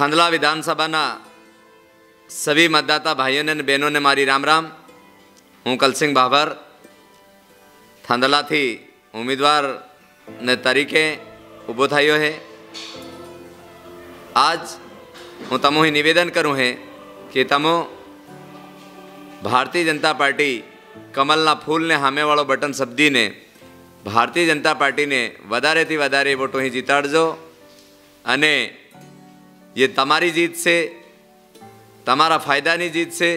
થાંદલા વિધાનસભાના સભી મતદાતા ભાઈઓને અને બહેનોને મારી રામ રામ હું કલસિંહ બાભર. થાંદલાથી ઉમેદવારને તરીકે ઊભો થયો છે આજ હું તમો નિવેદન કરું હે કે તમો ભારતીય જનતા પાર્ટી કમલના ફૂલને સામેવાળો બટન શબ્દીને ભારતીય જનતા પાર્ટીને વધારેથી વધારે વોટો અહીં જીતાડજો અને એ તમારી જીત છે તમારા ફાયદાની જીત છે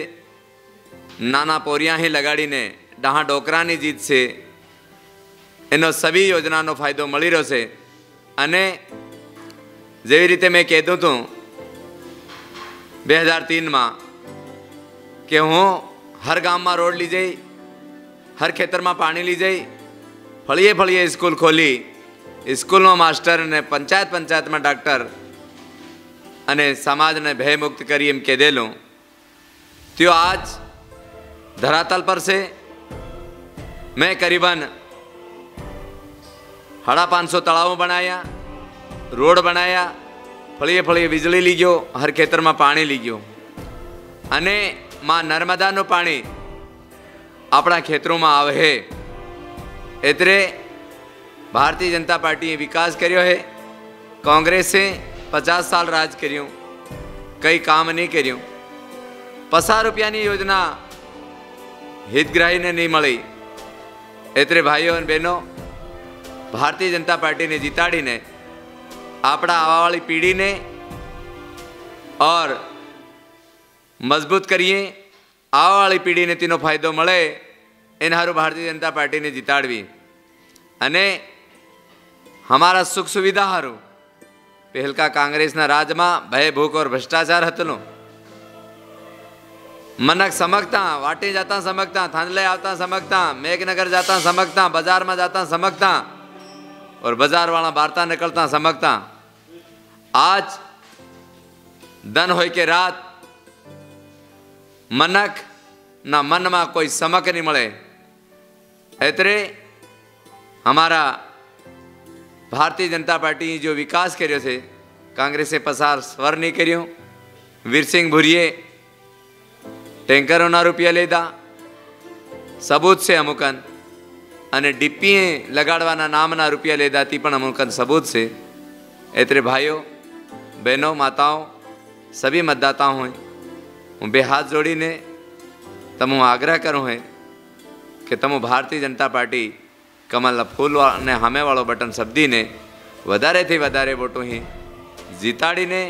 નાના પોરિયાહી લગાડીને ડાહા ડોકરાની જીત છે એનો સભી યોજનાનો ફાયદો મળી રહ્યો છે અને જેવી રીતે મેં કહેતું હતું બે હજાર તીનમાં કે હું હર ગામમાં રોડ લઈ જઈ હર ખેતરમાં પાણી લઈ જઈ ફળીએ ફળીએ સ્કૂલ ખોલી સ્કૂલમાં માસ્ટર અને પંચાયત પંચાયતમાં ડાક્ટર અને સમાજને ભયમુક્ત કરી એમ કહેલું તેઓ આજ ધરાતલ પર છે. મેં કરીબન હડા પાંચસો તળાવો બનાવ્યા રોડ બનાવ્યા ફળીએ ફળીએ વીજળી લઈ ગયો હર ખેતરમાં પાણી લઈ ગયો અને માં નર્મદાનું પાણી આપણા ખેતરોમાં આવે હે. એટલે ભારતીય જનતા પાર્ટીએ વિકાસ કર્યો છે કોંગ્રેસે પચાસ સાલ રાજ કર્યું. કંઈ કામ નહીં કર્યું. પસાર રૂપિયાની યોજના હિતગ્રાહીને નહીં મળી. એટલે ભાઈઓ અને બહેનો, ભારતીય જનતા પાર્ટીને જીતાડીને, આપણા આવાવાળી પીઢીને ઓર મજબૂત કરીએ, આવાવાળી પીઢીને તેનો ફાયદો મળે, એને સારું ભારતીય જનતા પાર્ટીને જીતાડવી. અને અમારા સુખ સુવિધા સારું પહેલકા કાંગ્રેસના રાજમાં ભય ભૂખ ઓર ભ્રષ્ટાચાર હતો મનક સમકતા વાટે જતા સમકતા થાંદલે આવતા સમકતા મેઘનગર જતા સમકતા બજારમાં જતા સમકતા और बाजार वाला वार्ता निकलता समकता आज ધન હોય કે રાત મનક ના મનમાં કોઈ સમક નહીં મળે એટલે અમારા ભારતીય જનતા પાર્ટી જો વિકાસ કર્યો છે, કોંગ્રેસે પસાર સ્વર નહીં કર્યો, વીરસિંહ ભુરીએ ટેન્કરોના રૂપિયા લીધા, સબૂત છે અમુકન અને ડીપીએ લગાડવાના નામના રૂપિયા લીધા, તે પણ અમુકન સબૂત છે. એટલે ભાઈઓ, બહેનો, માતાઓ, સભી મતદાતા હોય, હું બે હાથ જોડીને તમે આગ્રહ કરું હે કે તમે ભારતીય જનતા પાર્ટી કમલના ફૂલ અને સામેવાળો બટન શબ્દીને વધારેથી વધારે વોટો અહીં જીતાડીને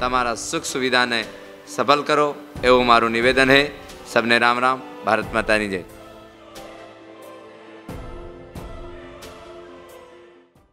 તમારા સુખ સુવિધાને સફળ કરો એવું મારું નિવેદન હે. સબને રામ રામ, ભારત માતાની જય.